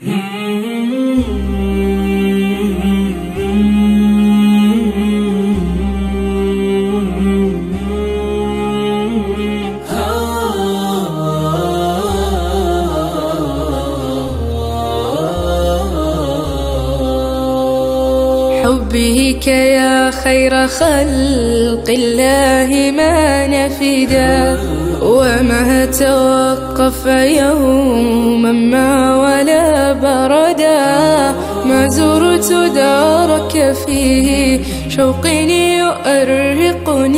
حبك يا خير خلق الله ما نفدا وما توقف يوما ما بردا ما زرت دارك فيه شوق يؤرقني.